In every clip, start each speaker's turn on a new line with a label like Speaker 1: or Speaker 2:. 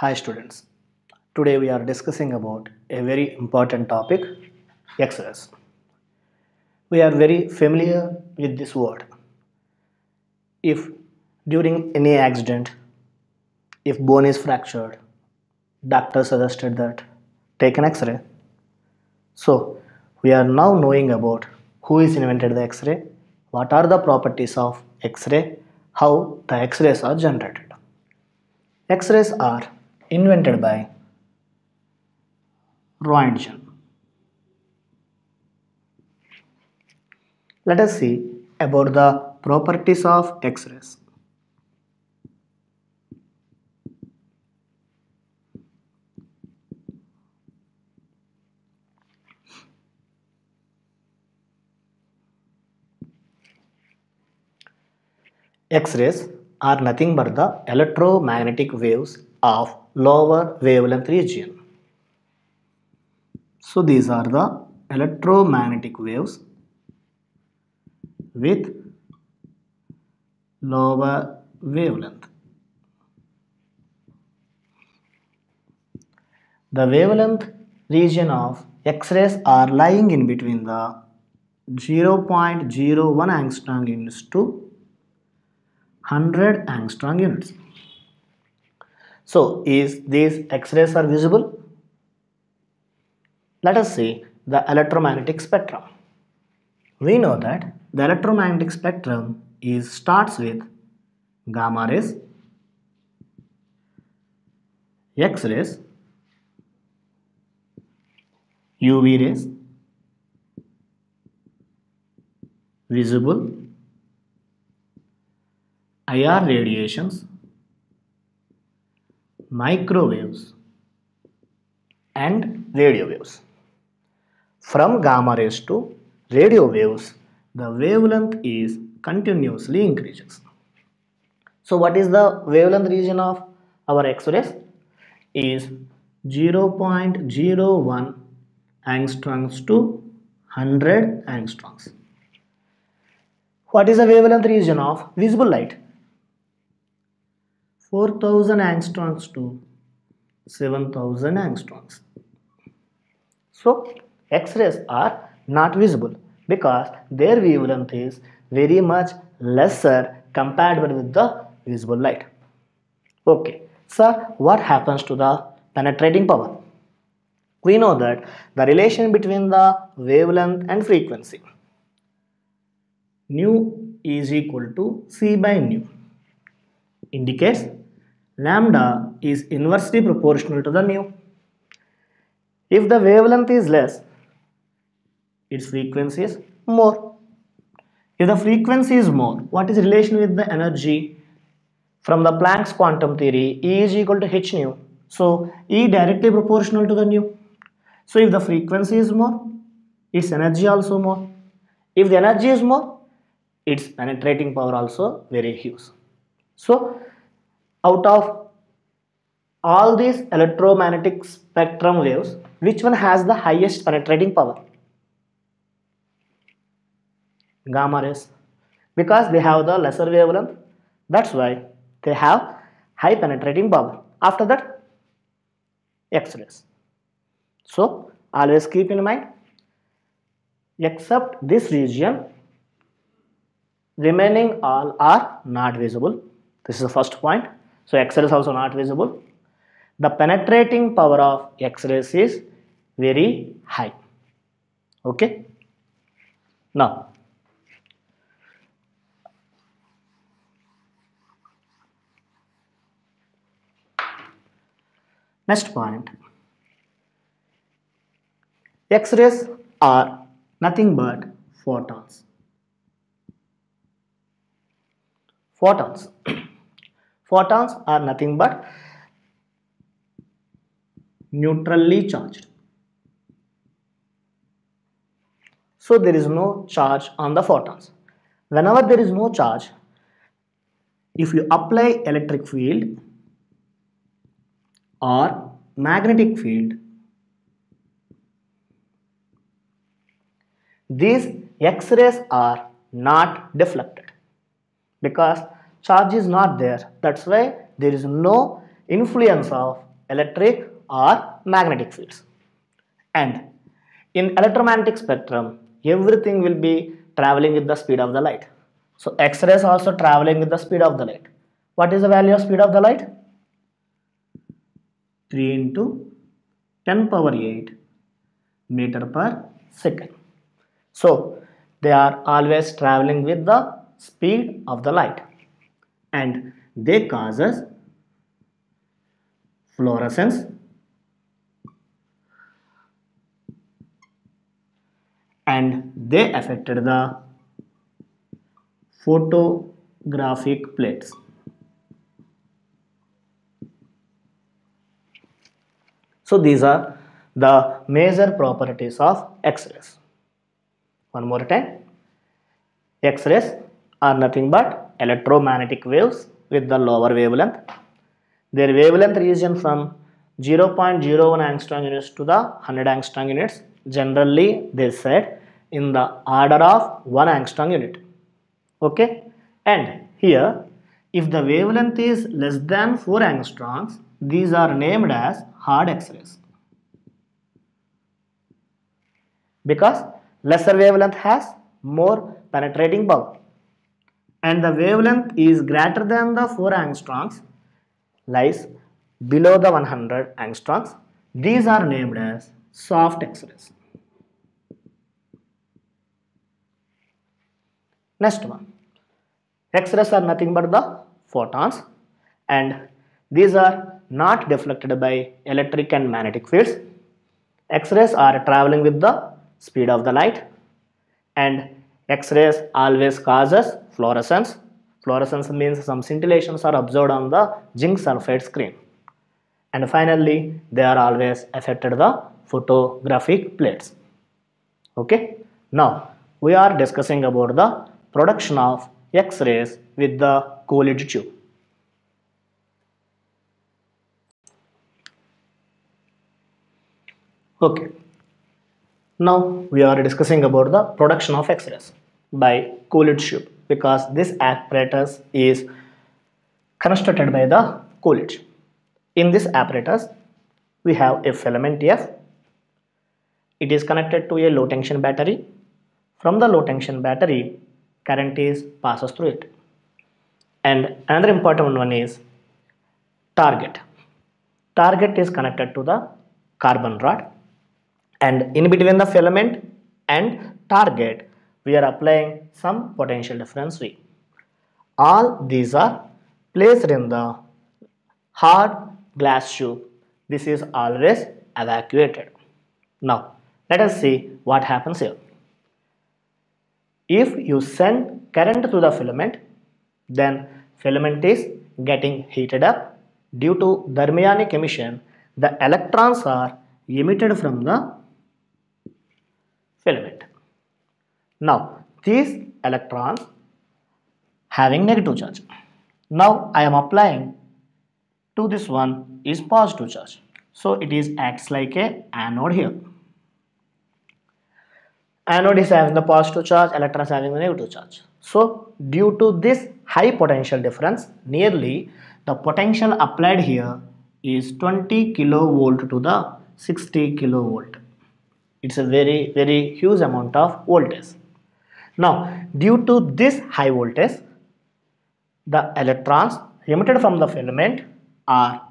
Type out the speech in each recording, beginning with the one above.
Speaker 1: Hi students. Today we are discussing about a very important topic X-rays. We are very familiar with this word. If during any accident, if bone is fractured, doctor suggested that take an X-ray. So we are now knowing about who is invented the X-ray, what are the properties of X-ray, how the X-rays are generated. X-rays are invented by Roentgen. Let us see about the properties of X-rays. X-rays are nothing but the electromagnetic waves of lower wavelength region. So these are the electromagnetic waves with lower wavelength. The wavelength region of X-rays are lying in between the 0.01 angstrom units to 100 angstrom units. So is these X-rays are visible? Let us see the electromagnetic spectrum. We know that the electromagnetic spectrum is starts with gamma rays, X-rays, UV rays, visible, IR radiations, microwaves and radio waves. From gamma rays to radio waves, the wavelength is continuously increases. So what is the wavelength region of our X-rays? Is 0.01 angstroms to 100 angstroms. What is the wavelength region of visible light? 4000 angstroms to 7000 angstroms. So X-rays are not visible because their wavelength is very much lesser compared with the visible light. Okay, sir, what happens to the penetrating power? We know that the relation between the wavelength and frequency nu is equal to c by nu indicates lambda is inversely proportional to the nu. If the wavelength is less, its frequency is more. If the frequency is more, what is relation with the energy? From the Planck's quantum theory, E is equal to h nu. So E directly proportional to the nu. So if the frequency is more, its energy also more. If the energy is more, its penetrating power also very huge. So out of all these electromagnetic spectrum waves, which one has the highest penetrating power? Gamma rays. Because they have the lesser wavelength, that's why they have high penetrating power. After that, X-rays. So always keep in mind, except this region, remaining all are not visible. This is the first point. So X-ray is also not visible. The penetrating power of X-rays is very high. Okay. Now, next point. X-rays are nothing but photons. Photons. Photons are nothing but neutrally charged. So there is no charge on the photons. Whenever there is no charge, if you apply electric field or magnetic field, these X-rays are not deflected because charge is not there that's why there is no influence of electric or magnetic fields. And in electromagnetic spectrum, everything will be traveling with the speed of the light. So X-rays also traveling with the speed of the light. What is the value of speed of the light? 3 into 10 power 8 meter per second. So they are always traveling with the speed of the light and they causes fluorescence and they affected the photographic plates. So these are the major properties of X-rays. One more time. X-rays are nothing but electromagnetic waves with the lower wavelength. Their wavelength region from 0.01 angstrom units to the 100 angstrom units. Generally, they said in the order of 1 angstrom unit. Okay. And here, if the wavelength is less than 4 angstroms, these are named as hard X-rays. Because lesser wavelength has more penetrating power and the wavelength is greater than the 4 angstroms lies below the 100 angstroms. These are named as soft x-rays. Next one. X-rays are nothing but the photons and these are not deflected by electric and magnetic fields. X-rays are traveling with the speed of the light and X-rays always causes fluorescence. Fluorescence means some scintillations are observed on the zinc sulfide screen. And finally, they are always affected the photographic plates. Okay. Now, we are discussing about the production of X-rays with the Coolidge tube. Okay. Now we are discussing about the production of X-rays by Coolidge tube because this apparatus is constructed by the Coolidge. In this apparatus, we have a filament F. It is connected to a low tension battery. From the low tension battery, current is passes through it. And another important one is target. Target is connected to the carbon rod and in between the filament and target we are applying some potential difference V. All these are placed in the hard glass tube. This is always evacuated. Now let us see what happens here. If you send current to the filament then filament is getting heated up due to thermionic emission the electrons are emitted from the filament. Now these electrons having negative charge. Now I am applying to this one is positive charge. So it is acts like a anode here. Anode is having the positive charge, electrons having the negative charge. So due to this high potential difference, nearly the potential applied here is 20 kilovolt to the 60 kilovolt it's a very very huge amount of voltage. Now due to this high voltage the electrons emitted from the filament are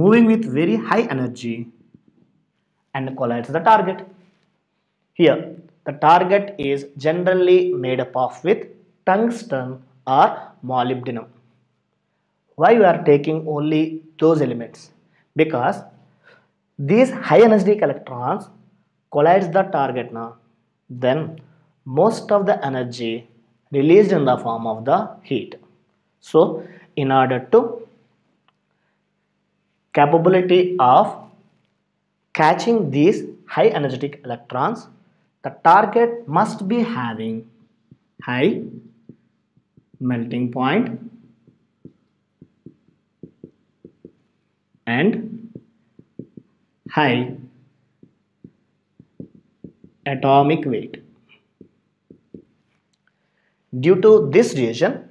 Speaker 1: moving with very high energy and collides the target. Here the target is generally made up of with tungsten or molybdenum. Why we are taking only those elements? Because these high energy electrons collides the target now then most of the energy released in the form of the heat. So in order to capability of catching these high energetic electrons the target must be having high melting point and high atomic weight. Due to this reason,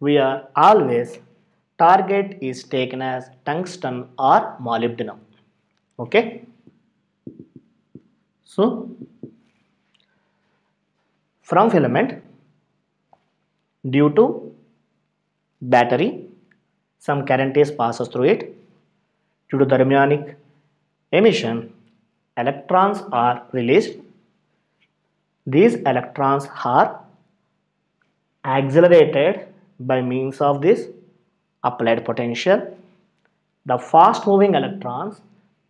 Speaker 1: we are always target is taken as tungsten or molybdenum. Okay. So, from filament due to battery some current is passes through it due to the thermionic emission electrons are released. These electrons are accelerated by means of this applied potential. The fast moving electrons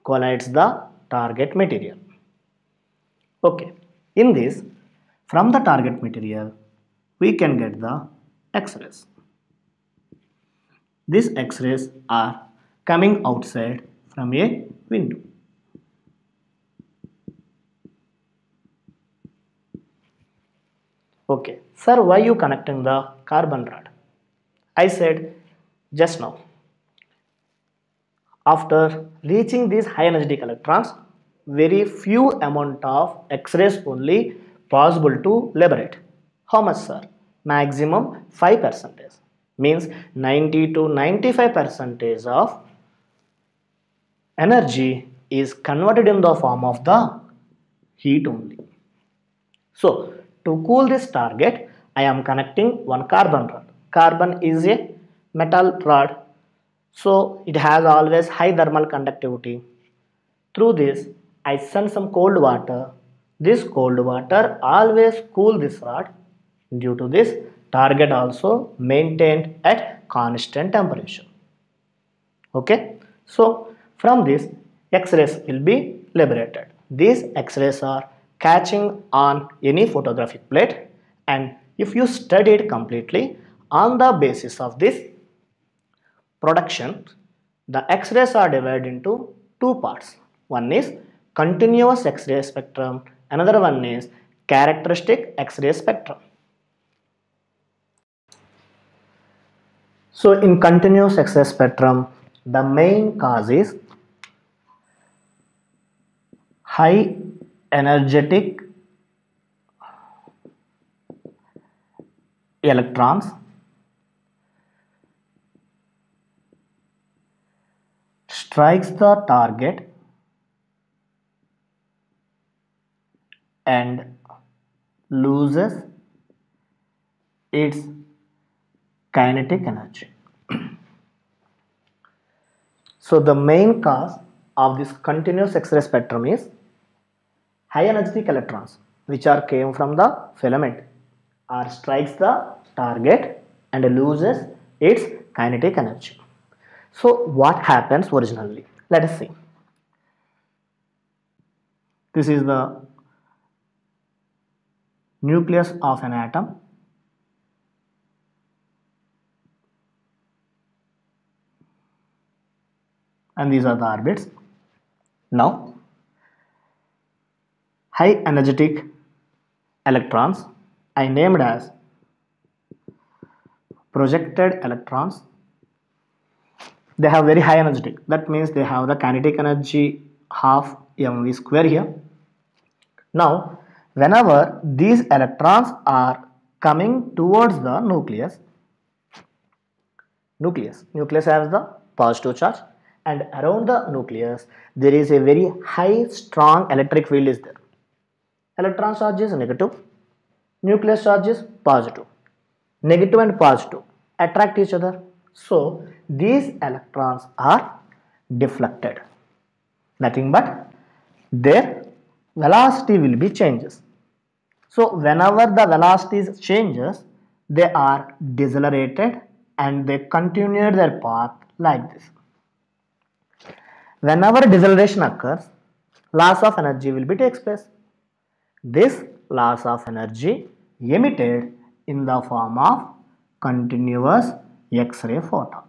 Speaker 1: collides the target material. Okay in this from the target material we can get the x-rays. These x-rays are coming outside from a window Okay, sir, why you connecting the carbon rod? I said just now. After reaching these high energetic electrons, very few amount of X-rays only possible to liberate. How much, sir? Maximum 5 percentage. Means 90 to 95 percentage of energy is converted in the form of the heat only. So, to cool this target, I am connecting one carbon rod. Carbon is a metal rod. So it has always high thermal conductivity. Through this, I send some cold water. This cold water always cool this rod. Due to this, target also maintained at constant temperature. Okay. So from this, X-rays will be liberated. These X-rays are catching on any photographic plate. And if you study it completely on the basis of this production the x-rays are divided into two parts. One is continuous x-ray spectrum. Another one is characteristic x-ray spectrum. So in continuous x-ray spectrum the main cause is high energetic electrons strikes the target and loses its kinetic energy. so the main cause of this continuous X-ray spectrum is high energetic electrons which are came from the filament or strikes the target and loses its kinetic energy. So what happens originally? Let us see. This is the nucleus of an atom. And these are the orbits. Now high energetic electrons. I named as projected electrons. They have very high energetic. That means they have the kinetic energy half mv square here. Now whenever these electrons are coming towards the nucleus nucleus nucleus has the positive charge. And around the nucleus there is a very high strong electric field is there electron charge is negative, nucleus charge is positive. Negative and positive attract each other. So these electrons are deflected. Nothing but their velocity will be changes. So whenever the velocity changes, they are decelerated and they continue their path like this. Whenever deceleration occurs, loss of energy will be takes place. This loss of energy emitted in the form of continuous X-ray photon.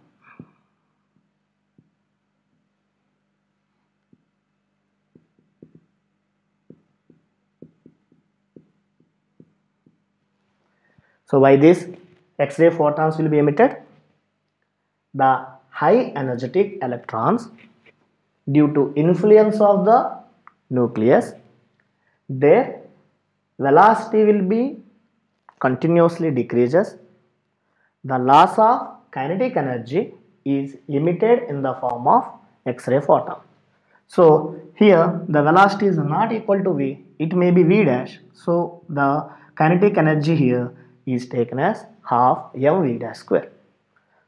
Speaker 1: So why this X-ray photons will be emitted? The high energetic electrons due to influence of the nucleus their velocity will be continuously decreases. The loss of kinetic energy is emitted in the form of X-ray photon. So here the velocity is not equal to v, it may be v dash. So the kinetic energy here is taken as half mv dash square.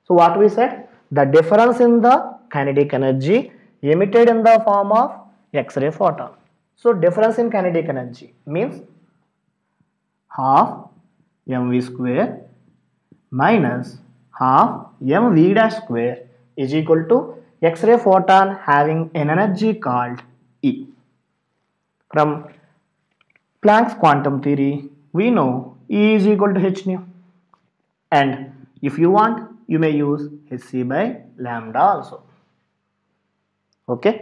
Speaker 1: So what we said? The difference in the kinetic energy emitted in the form of X-ray photon. So difference in kinetic energy means half mv square minus half mv dash square is equal to X-ray photon having an energy called E. From Planck's quantum theory, we know E is equal to h nu. And if you want, you may use hc by lambda also. Okay.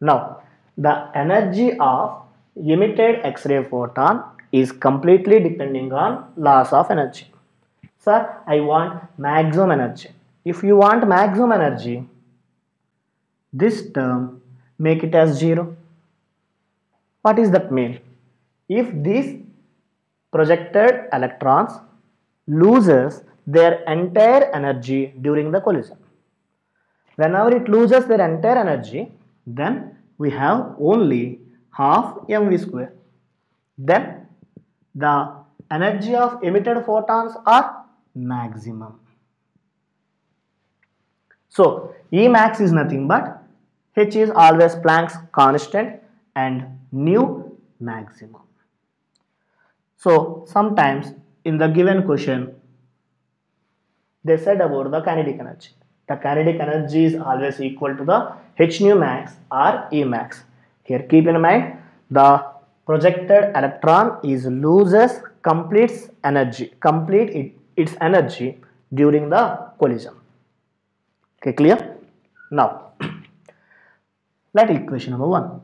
Speaker 1: Now, the energy of emitted X-ray photon is completely depending on loss of energy. Sir, I want maximum energy. If you want maximum energy, this term make it as 0. What is that mean? If these projected electrons loses their entire energy during the collision. Whenever it loses their entire energy, then we have only half mv square. Then the energy of emitted photons are maximum. So E max is nothing but H is always Planck's constant and nu maximum. So sometimes in the given question they said about the kinetic energy. The kinetic energy is always equal to the h nu max or E max. Here keep in mind the projected electron is loses completes energy complete it, its energy during the collision. Okay clear? Now let equation number 1.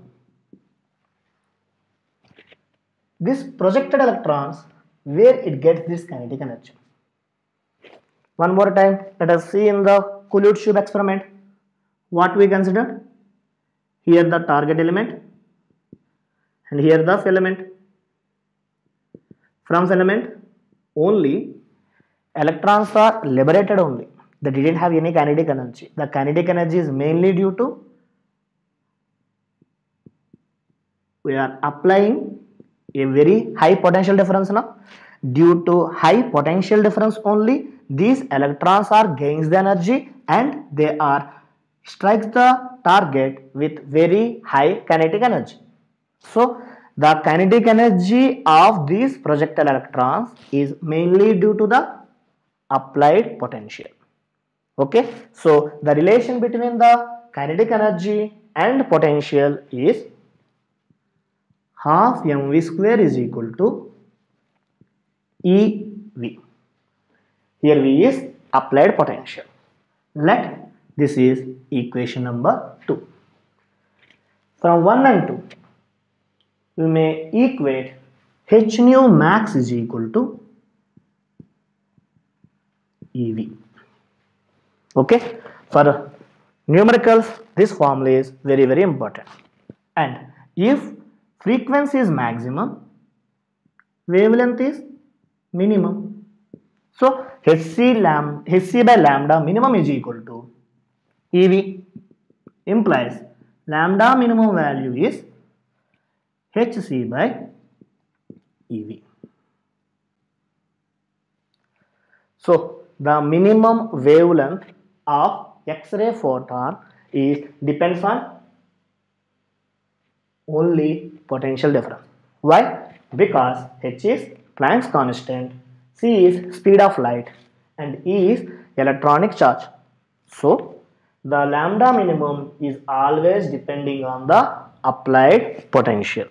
Speaker 1: This projected electrons where it gets this kinetic energy. One more time, let us see in the Coolidge tube experiment what we considered. Here the target element and here the filament. From filament only electrons are liberated only. They didn't have any kinetic energy. The kinetic energy is mainly due to we are applying a very high potential difference now due to high potential difference only these electrons are gains the energy and they are strikes the target with very high kinetic energy so the kinetic energy of these projectile electrons is mainly due to the applied potential okay so the relation between the kinetic energy and potential is half mv square is equal to EV. Here V is applied potential. Let this is equation number 2. From 1 and 2, we may equate h nu max is equal to EV. Okay, for numericals, this formula is very very important. And if frequency is maximum, wavelength is minimum. So Hc, lam, Hc by lambda minimum is equal to EV implies lambda minimum value is Hc by EV. So the minimum wavelength of X-ray photon is depends on only potential difference. Why? Because H is Planck's constant, C is speed of light and E is electronic charge. So the lambda minimum is always depending on the applied potential.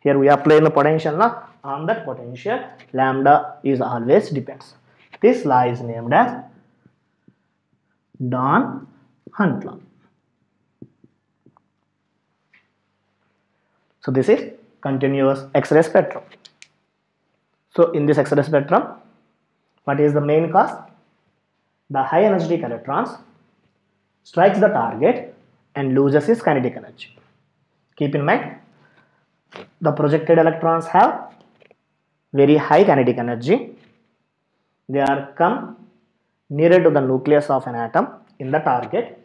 Speaker 1: Here we apply the potential na? on that potential lambda is always depends. This law is named as Duane Hunt law. So this is continuous X-ray spectrum. So in this X-ray spectrum, what is the main cause? The high energetic electrons strikes the target and loses its kinetic energy. Keep in mind, the projected electrons have very high kinetic energy. They are come nearer to the nucleus of an atom in the target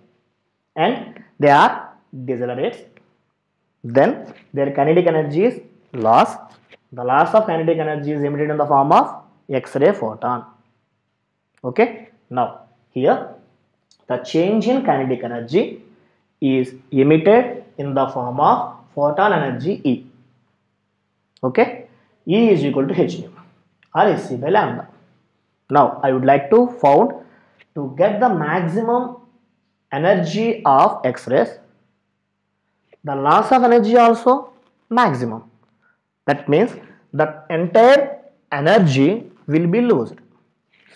Speaker 1: and they are decelerates. Then their kinetic energy is lost the loss of kinetic energy is emitted in the form of x-ray photon. Okay? Now here the change in kinetic energy is emitted in the form of photon energy E. Okay, E is equal to h nu or Hc by lambda. Now I would like to found to get the maximum energy of X-rays, the loss of energy also maximum. That means the entire energy will be lost.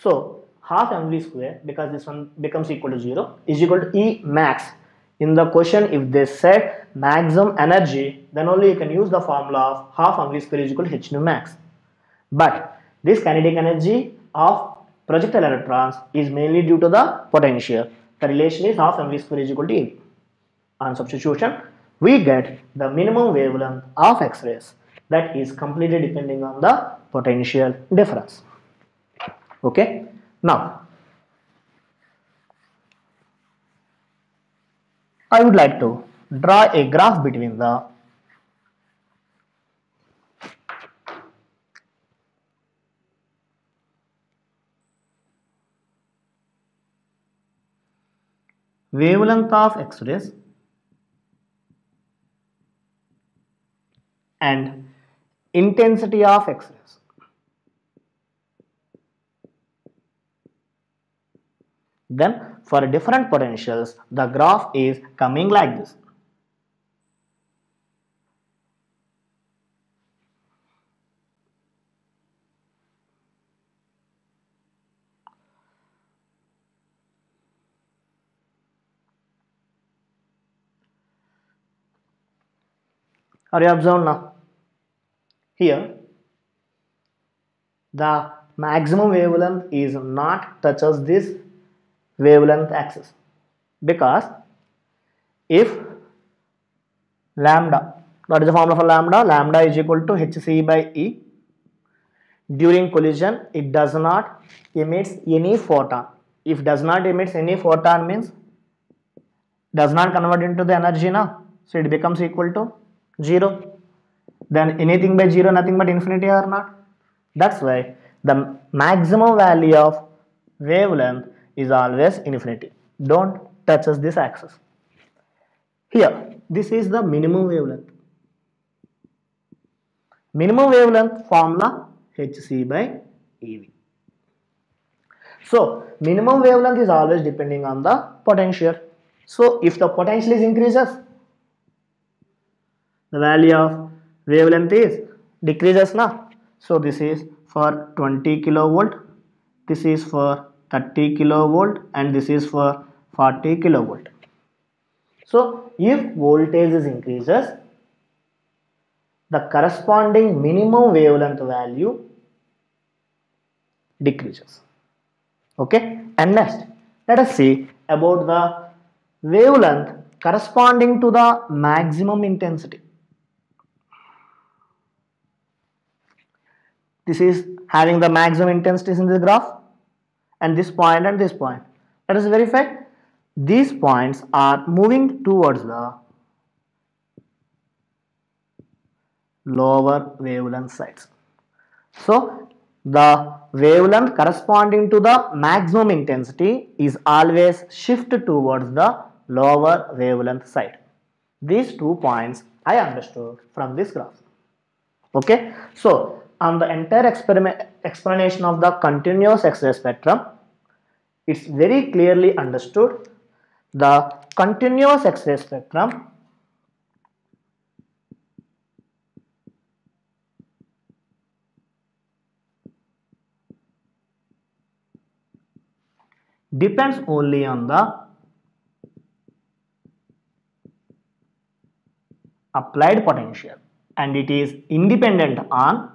Speaker 1: So half mv square because this one becomes equal to 0 is equal to E max. In the question if they said maximum energy then only you can use the formula of half mv square is equal to h nu max. But this kinetic energy of projectile electrons is mainly due to the potential. The relation is half mv square is equal to ev. On substitution we get the minimum wavelength of x-rays that is completely depending on the potential difference. Okay. Now, I would like to draw a graph between the wavelength of X-rays and intensity of X-rays. Then for different potentials, the graph is coming like this. Are you observed now? Here, the maximum wavelength is not touches this wavelength axis. Because if lambda what is the formula for lambda lambda is equal to hc by e. During collision it does not emits any photon. If does not emits any photon means does not convert into the energy now. So it becomes equal to 0 then anything by 0 nothing but infinity or not. That's why the maximum value of wavelength is always infinity. Don't touch us this axis. Here this is the minimum wavelength. Minimum wavelength formula hc by ev. So minimum wavelength is always depending on the potential. So if the potential is increases the value of wavelength is decreases now so this is for 20 kilovolt. This is for 30 kilovolt and this is for 40 kilovolt. So if voltage is increases the corresponding minimum wavelength value decreases. Okay? And next let us see about the wavelength corresponding to the maximum intensity. This is having the maximum intensities in the graph and this point and this point. Let us verify these points are moving towards the lower wavelength sides. So the wavelength corresponding to the maximum intensity is always shifted towards the lower wavelength side. These two points i understood from this graph. Okay? So on the entire experiment explanation of the continuous X-ray spectrum, it's very clearly understood. The continuous X-ray spectrum depends only on the applied potential and it is independent on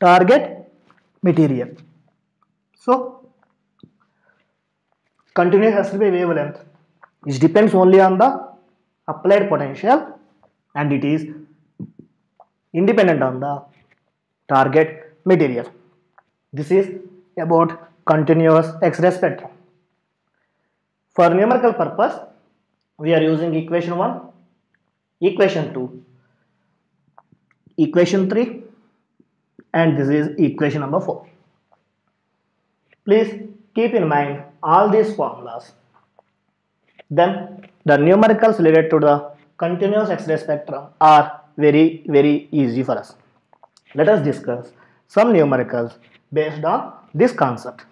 Speaker 1: target material. So, continuous has to be wavelength. It depends only on the applied potential and it is independent on the target material. This is about continuous X-ray spectrum. For numerical purpose, we are using equation 1, equation 2, equation 3 and this is equation number 4. Please keep in mind all these formulas. Then the numericals related to the continuous X-ray spectrum are very very easy for us. Let us discuss some numericals based on this concept.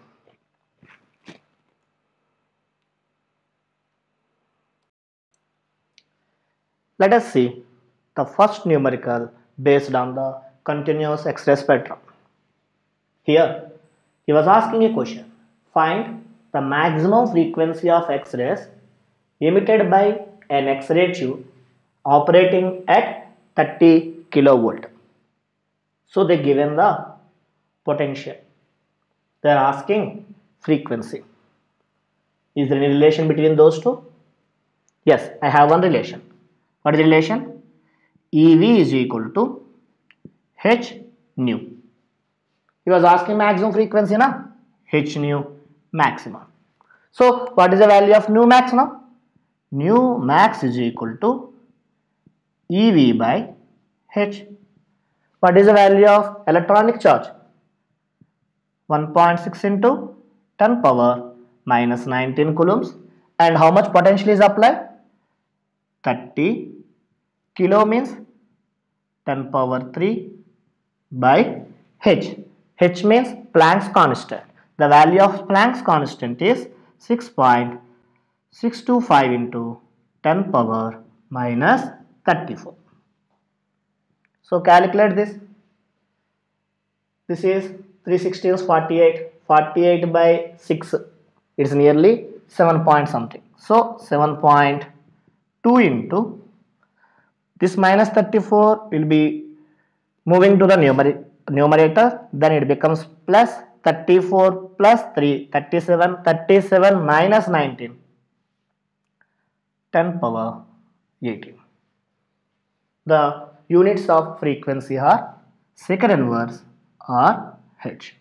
Speaker 1: Let us see the first numerical based on the continuous X-ray spectrum. Here, he was asking a question. Find the maximum frequency of X-rays emitted by an X-ray tube operating at 30 kilovolt. So they given the potential. They are asking frequency. Is there any relation between those two? Yes, I have one relation. What is the relation? EV is equal to H nu. He was asking maximum frequency na? H nu maximum. So what is the value of nu max now? Nu max is equal to EV by H. What is the value of electronic charge? 1.6 into 10 power minus 19 coulombs and how much potential is applied? 30 kilo means 10 power 3 by h. h means Planck's constant. The value of Planck's constant is 6.625 into 10 power minus 34. So calculate this. This is 360 is 48. 48 by 6. It's nearly 7 point something. So 7.2 into this minus 34 will be moving to the numer numerator. Then it becomes plus 34 plus 3 37 37 minus 19 10 power 18 the units of frequency are second inverse or h.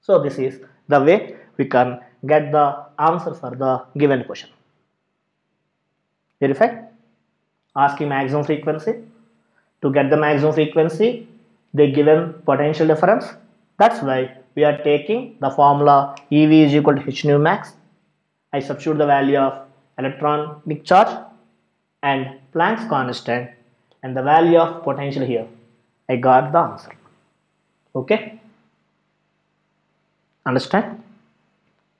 Speaker 1: So this is the way we can get the answer for the given question. Verify. Asking maximum frequency to get the maximum frequency they given potential difference that's why we are taking the formula EV is equal to h nu max. I substitute the value of electronic charge and Planck's constant and the value of potential here. I got the answer. Okay? Understand?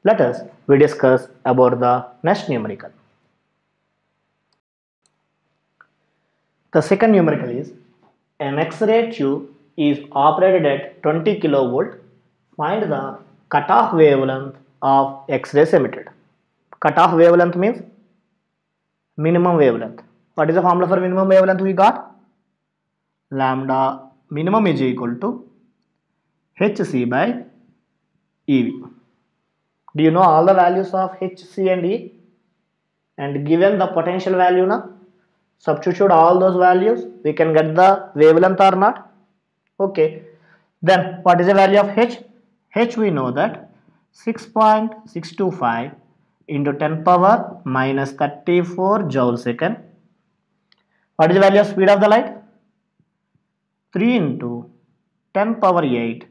Speaker 1: Let us we discuss about the next numerical. The second numerical is an X-ray tube is operated at 20 kilovolt. Find the cutoff wavelength of X-rays emitted. Cutoff wavelength means minimum wavelength. What is the formula for minimum wavelength we got? Lambda minimum is equal to Hc by Ev. Do you know all the values of Hc and E? And given the potential value now, substitute all those values, we can get the wavelength or not. Okay. Then what is the value of H? H we know that 6.625 into 10 power minus 34 joule second. What is the value of speed of the light? 3 into 10 power 8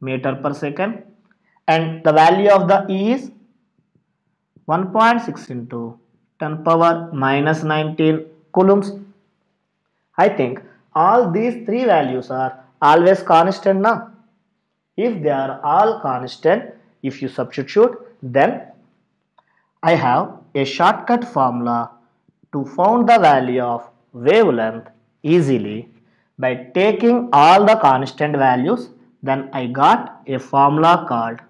Speaker 1: meter per second and the value of the E is 1.6 into 10 power minus 19 coulombs. I think all these three values are always constant now. If they are all constant, if you substitute, then I have a shortcut formula to find the value of wavelength easily by taking all the constant values then I got a formula called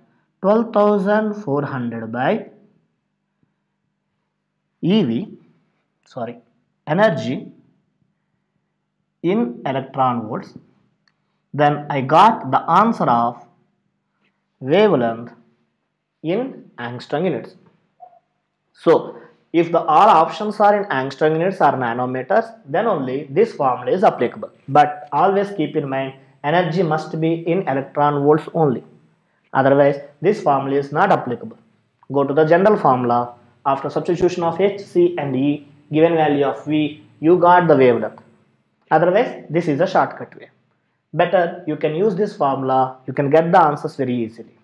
Speaker 1: 12400 by EV sorry energy in electron volts then I got the answer of wavelength in angstrom units. So if the all options are in angstrom units or nanometers, then only this formula is applicable. But always keep in mind energy must be in electron volts only. Otherwise, this formula is not applicable. Go to the general formula. After substitution of H, C and E, given value of V, you got the wavelength. Otherwise, this is a shortcut way. Better, you can use this formula, you can get the answers very easily.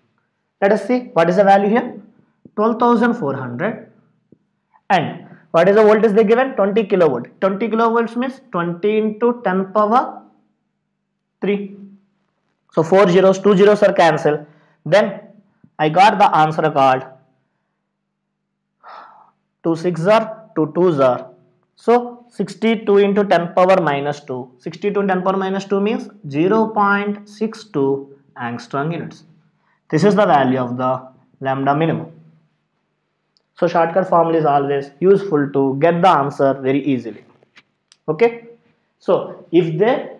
Speaker 1: Let us see what is the value here. 12,400 and what is the voltage they given 20 kilovolt 20 kilovolts means 20 into 10 power 3 so 4 zeros 2 zeros are cancelled then I got the answer called 2 6 are 2 2s are so 62 into 10 power minus 2 62 into 10 power minus 2 means 0.62 angstrom units this is the value of the lambda minimum so shortcut formula is always useful to get the answer very easily. Okay. So if they,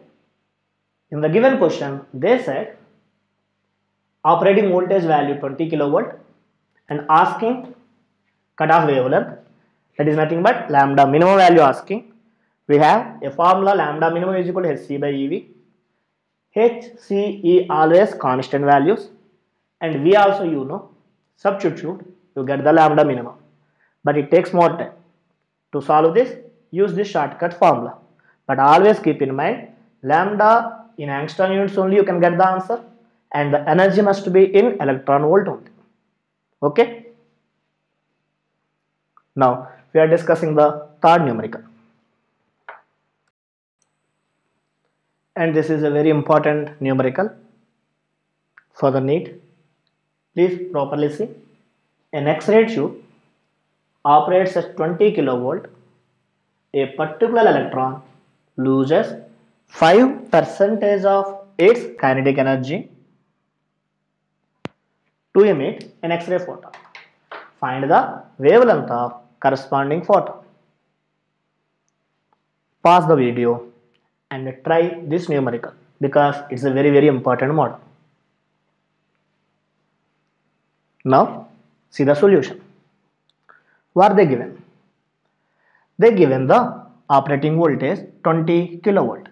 Speaker 1: in the given question, they said operating voltage value 20 kilovolt and asking cutoff wavelength that is nothing but lambda minimum value asking. We have a formula lambda minimum is equal to HC by EV. H, C, E always constant values. And we also you know substitute you get the lambda minimum. But it takes more time to solve this. Use this shortcut formula. But always keep in mind lambda in angstrom units only you can get the answer. And the energy must be in electron volt only. Okay? Now we are discussing the third numerical and this is a very important numerical for the NEET please properly see an X-ray tube operates at 20 kilovolt. A particular electron loses 5 percentage of its kinetic energy to emit an X-ray photon. Find the wavelength of corresponding photon. Pause the video and try this numerical because it's a very very important model. Now see the solution. What are they given? They given the operating voltage 20 kilovolt.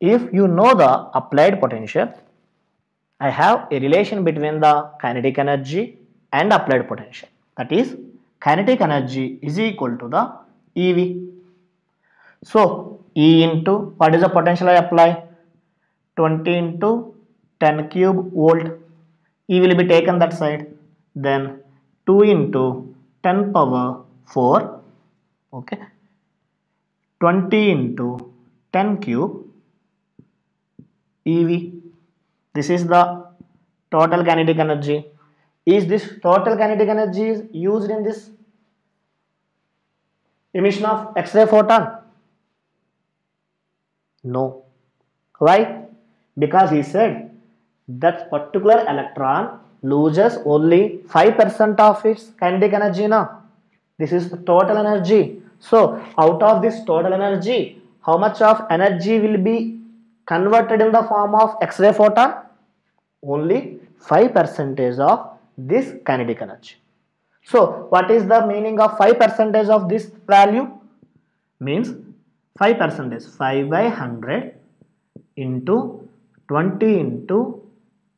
Speaker 1: If you know the applied potential, I have a relation between the kinetic energy and applied potential. That is kinetic energy is equal to the EV. So E into what is the potential I apply? 20 into 10 cube volt. E will be taken that side. Then 2 into 10 power 4 okay 20 into 10 cube EV this is the total kinetic energy is this total kinetic energy is used in this emission of X-ray photon no why because he said that particular electron loses only 5% of its kinetic energy now. This is the total energy. So out of this total energy, how much of energy will be converted in the form of X-ray photon? Only 5 percentage of this kinetic energy. So what is the meaning of 5 percentage of this value? Means 5 percentage 5 by 100 into 20 into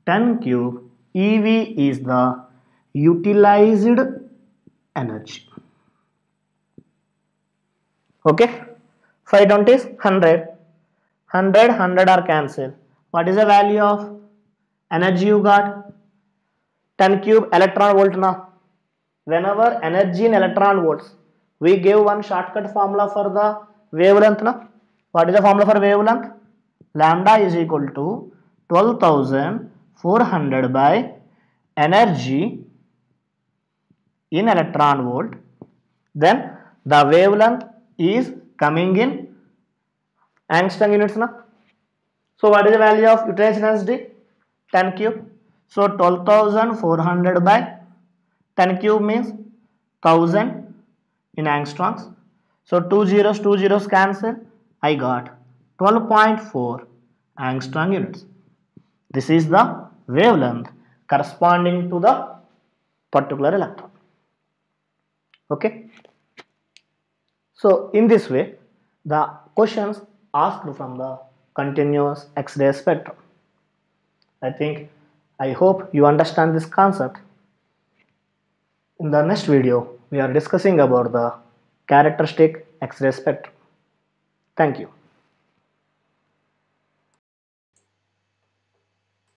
Speaker 1: 10 cube EV is the utilized energy. Okay, 5 20 is 100. 100, 100 are cancelled. What is the value of energy you got? 10 cube electron volt now. Whenever energy in electron volts, we gave one shortcut formula for the wavelength now. What is the formula for wavelength? Lambda is equal to 12,000 400 by energy in electron volt then the wavelength is coming in angstrom units now so what is the value of utilization energy 10 cube so 12400 by 10 cube means 1000 in angstroms. So two zeros two zeros cancel. I got 12.4 angstrom units. This is the wavelength corresponding to the particular electron. okay? So in this way the questions asked from the continuous x-ray spectrum. I think i hope you understand this concept. In the next video we are discussing about the characteristic x-ray spectrum. Thank you